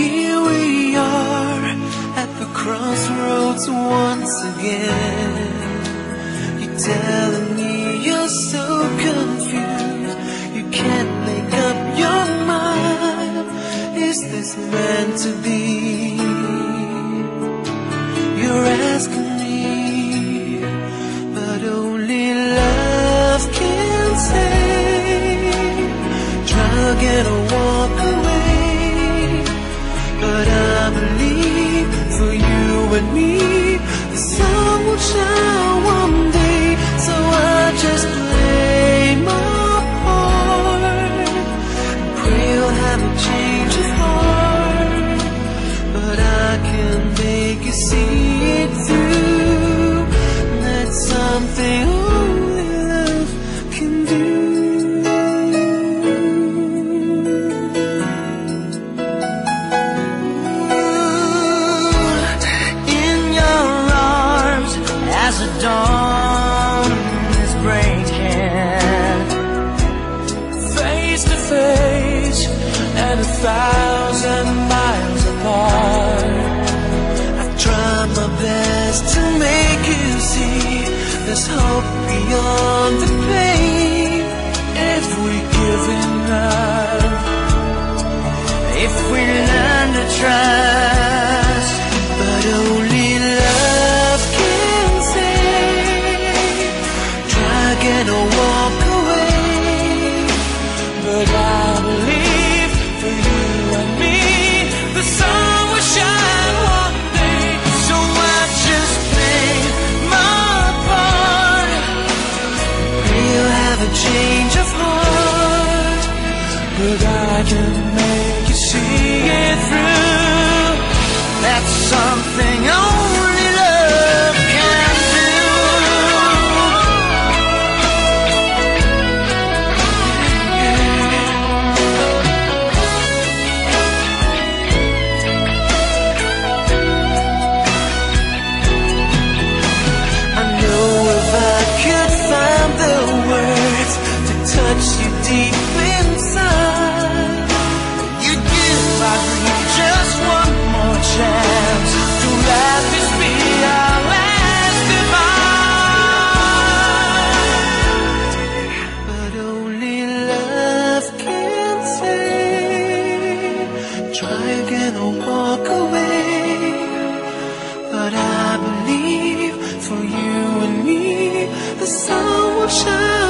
Here we are at the crossroads once again. You're telling me you're so confused, you can't make up your mind. Is this meant to be? And me, the sun will shine one day. So I just play my part. Pray you'll have a change of heart. But I can make you see it through. That's something thousand miles apart. I've tried my best to make you see there's hope beyond have a change of heart but I can make you see it through. You deep inside, you'd give dream just one more chance let this be our last goodbye. But only love can say, try again or walk away. But I believe for you and me, the sun will shine